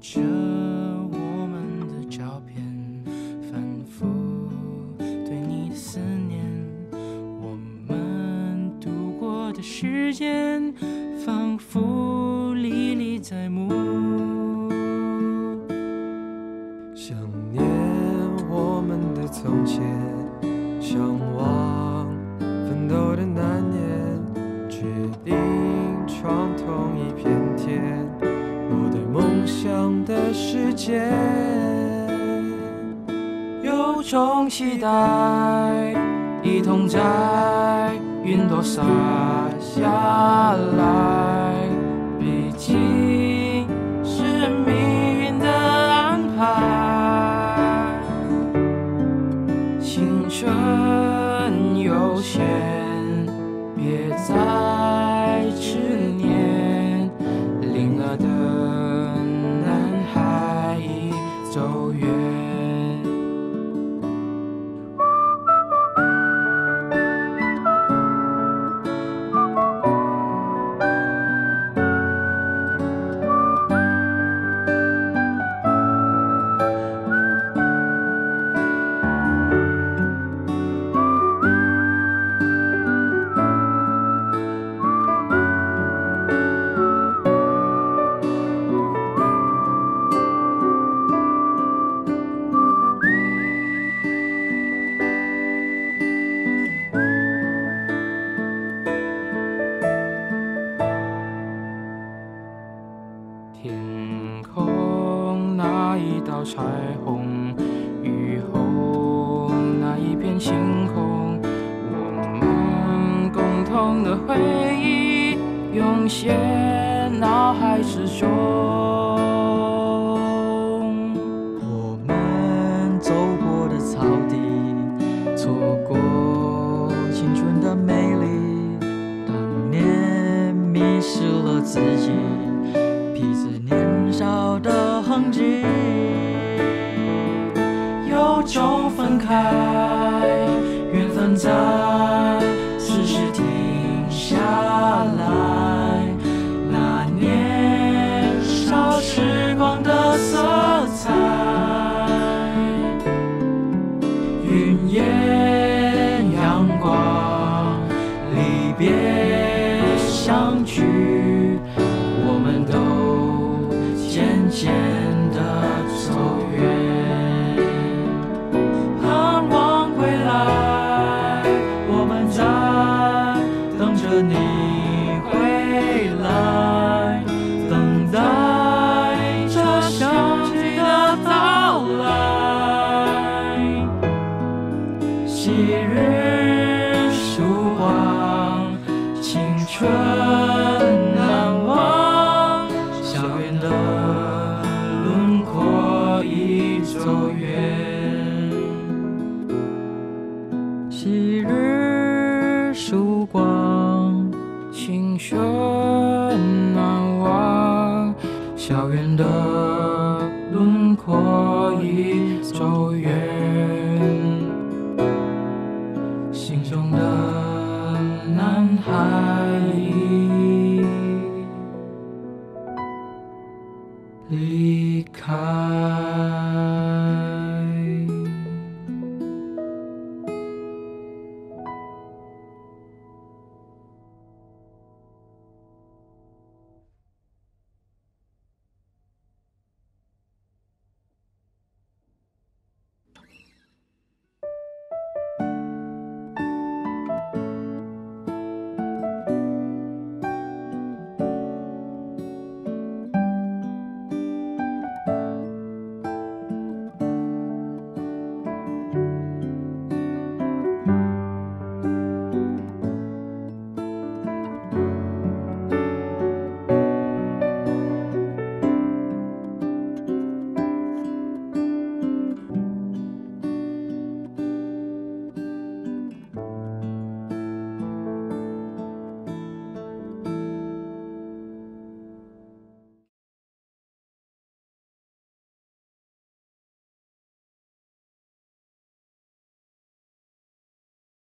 着我们的照片，反复对你的思念，我们度过的时间仿佛历历在目。想念我们的从前，向往。想的世界。有种期待，一同在云朵洒下来，毕竟是命运的安排。青春有限，别再已天空那一道彩虹，雨后那一片星空，我们共同的回忆涌现脑海之中。的痕迹。有种分开，缘分在走远昔日曙光亲身难忘校园的轮廓已走远。心中的男孩